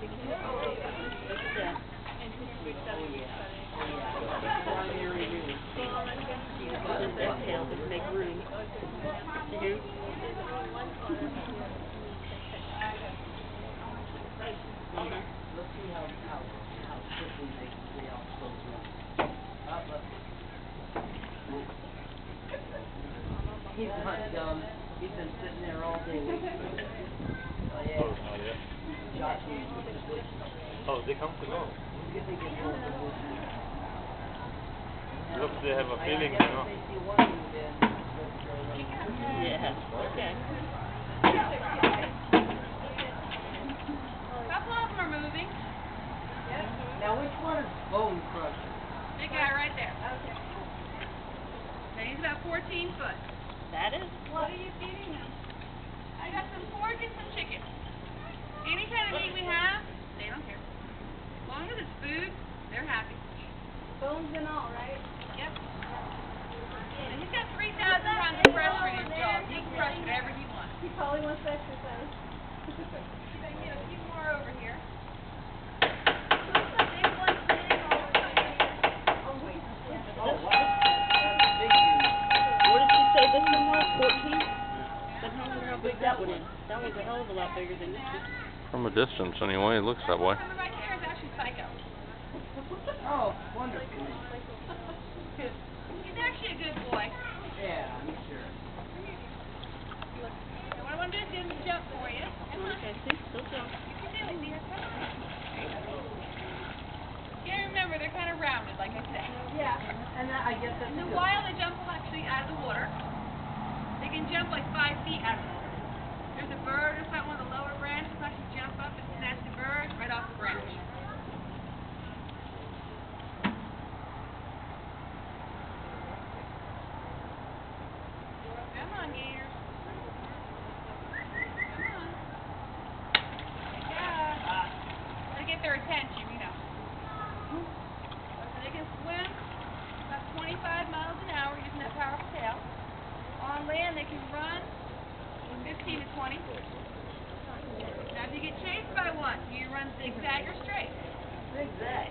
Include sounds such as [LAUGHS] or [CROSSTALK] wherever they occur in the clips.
He's not dumb. He's been sitting there all day. Oh, yeah. Oh, yeah. Joshua, you they come to go. get they get more position. Look, they have a I- feeling, you know. if they see one move in, they'll- Yeah, okay. Couple of them are moving. Now, which one is Bone Crusher? Big guy right there. Okay. Okay, he's about fourteen foot. That is, What are you feeding him? I got some pork and some chicken. Any kind of meat we have, they don't care. As long as it's food, they're happy. Bones and all, right? Yep. And he's got three thousand pounds of pressure in his jaw. He can crush whatever he wants. He probably wants to exercise. Should I a few more over here? Who's the big one sitting over there? Wait. Wow. That's a big dude. what did she say this one was, fourteen? But I wonder how big that one is. That one's a hell of a lot bigger than this one. From a distance, anyway, it looks that way. Coming right there is actually Psycho. [LAUGHS] Oh, wonderful. He's actually a good boy. Yeah, I'm sure. And what I want to do is get him to jump for you. Come on. Okay, see, still jump. You can do it, dear. Come on. You gotta remember, they're kind of rounded, like I said. Yeah. And that, I guess that's In a the good. wild, they jump actually out of the water. They can jump like five feet out of the water. There's a bird or something on the lower branch that can actually jump up and snatch the bird right off the branch. Come on, gators. Come on. Good job. Gotta get their attention, you know. They can swim about 25 miles an hour using that powerful tail. On land, they can run 15 to 20. Now, if you get chased by one, do you run zigzag or straight? Zigzag.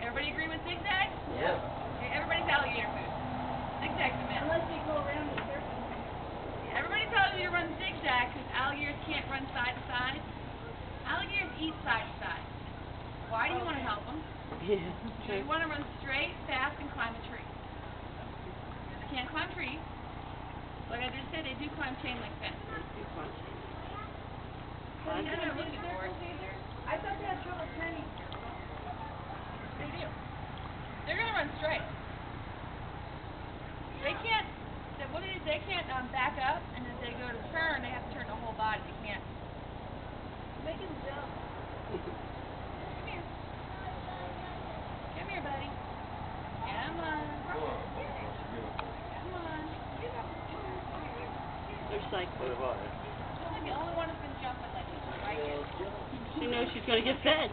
Everybody agree with zigzag? Yep. Okay, everybody's alligator food. Zigzag's a myth. Unless they go around the circle. Everybody tells you to run zigzag because alligators can't run side to side. Alligators eat side to side. Why do you want to help them? Yeah. So you want to run straight, fast, and climb a tree. They can't climb trees. Like I just said, they do climb chain link fence. Too fun. That's what they're looking for. I thought they had trouble turning. They do. They're gonna run straight. They can't. They, what it is, they can't um, back up, and if they go to turn, they have to turn the whole body. They can't. Make him jump. Come here. Come here, buddy. Come on. Come on. They're. What about it? You're the only one who's been jumping lately, right? She knows she's gonna get fed.